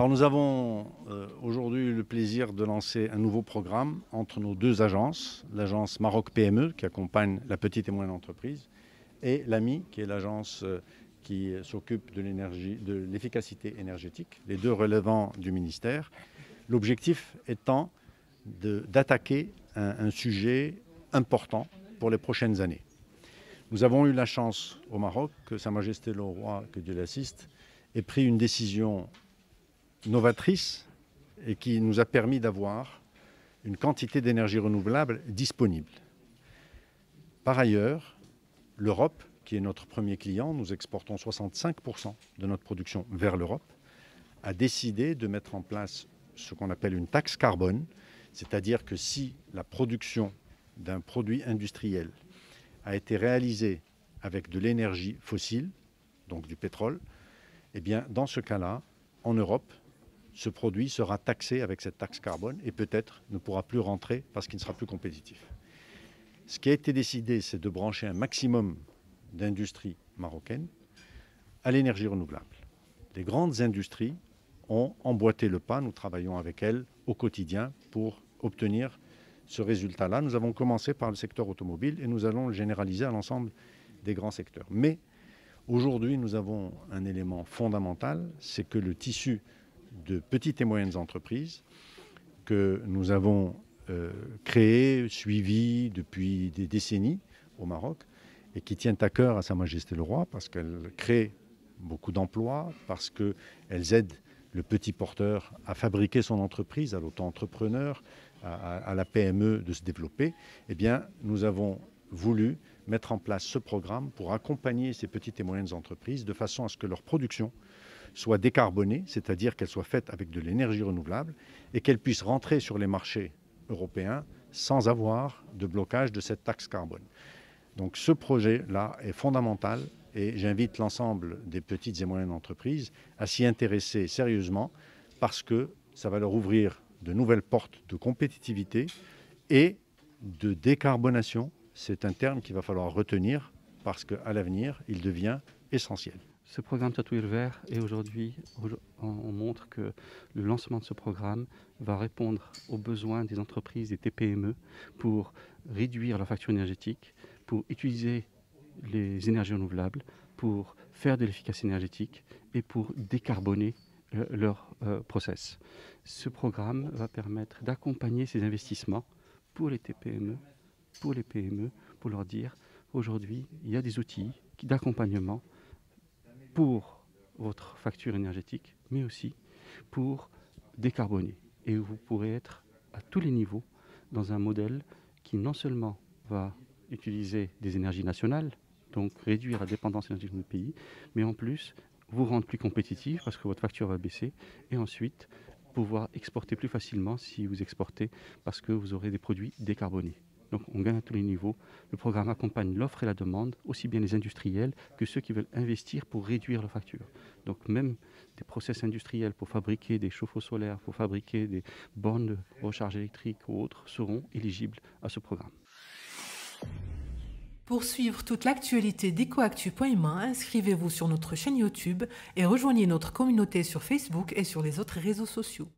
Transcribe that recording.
Alors nous avons euh, aujourd'hui le plaisir de lancer un nouveau programme entre nos deux agences, l'agence Maroc PME qui accompagne la petite et moyenne entreprise et l'AMI qui est l'agence euh, qui s'occupe de l'énergie, de l'efficacité énergétique, les deux relevant du ministère. L'objectif étant d'attaquer un, un sujet important pour les prochaines années. Nous avons eu la chance au Maroc que Sa Majesté le Roi, que Dieu l'assiste, ait pris une décision novatrice et qui nous a permis d'avoir une quantité d'énergie renouvelable disponible. Par ailleurs, l'Europe, qui est notre premier client, nous exportons 65% de notre production vers l'Europe, a décidé de mettre en place ce qu'on appelle une taxe carbone, c'est-à-dire que si la production d'un produit industriel a été réalisée avec de l'énergie fossile, donc du pétrole, eh bien, dans ce cas-là, en Europe, ce produit sera taxé avec cette taxe carbone et peut-être ne pourra plus rentrer parce qu'il ne sera plus compétitif. Ce qui a été décidé, c'est de brancher un maximum d'industries marocaines à l'énergie renouvelable. Les grandes industries ont emboîté le pas, nous travaillons avec elles au quotidien pour obtenir ce résultat-là. Nous avons commencé par le secteur automobile et nous allons le généraliser à l'ensemble des grands secteurs. Mais aujourd'hui, nous avons un élément fondamental, c'est que le tissu de petites et moyennes entreprises que nous avons euh, créé, suivi depuis des décennies au Maroc et qui tiennent à cœur à Sa Majesté le Roi parce qu'elles créent beaucoup d'emplois, parce qu'elles aident le petit porteur à fabriquer son entreprise, à l'auto-entrepreneur, à, la PME de se développer, eh bien, nous avons voulu mettre en place ce programme pour accompagner ces petites et moyennes entreprises de façon à ce que leur production soit décarbonée, c'est-à-dire qu'elle soit faite avec de l'énergie renouvelable et qu'elle puisse rentrer sur les marchés européens sans avoir de blocage de cette taxe carbone. Donc ce projet-là est fondamental et j'invite l'ensemble des petites et moyennes entreprises à s'y intéresser sérieusement parce que ça va leur ouvrir de nouvelles portes de compétitivité et de décarbonation. C'est un terme qu'il va falloir retenir parce qu'à l'avenir, il devient essentiel. Ce programme Tatouer le vert et aujourd'hui, on montre que le lancement de ce programme va répondre aux besoins des entreprises des TPME pour réduire la facture énergétique, pour utiliser les énergies renouvelables, pour faire de l'efficacité énergétique et pour décarboner euh, leur euh, process. Ce programme va permettre d'accompagner ces investissements pour les TPME, pour les PME, pour leur dire aujourd'hui, il y a des outils d'accompagnement pour votre facture énergétique, mais aussi pour décarboner. Et vous pourrez être à tous les niveaux dans un modèle qui non seulement va utiliser des énergies nationales, donc réduire la dépendance énergétique de notre pays, mais en plus vous rendre plus compétitif parce que votre facture va baisser et ensuite pouvoir exporter plus facilement si vous exportez parce que vous aurez des produits décarbonés. Donc on gagne à tous les niveaux. Le programme accompagne l'offre et la demande, aussi bien les industriels que ceux qui veulent investir pour réduire leurs factures. Donc même des process industriels pour fabriquer des chauffe-eau solaires, pour fabriquer des bornes de recharge électrique ou autres seront éligibles à ce programme. Pour suivre toute l'actualité d'EcoActu.main, inscrivez-vous sur notre chaîne YouTube et rejoignez notre communauté sur Facebook et sur les autres réseaux sociaux.